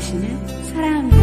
당신을 사랑합니다.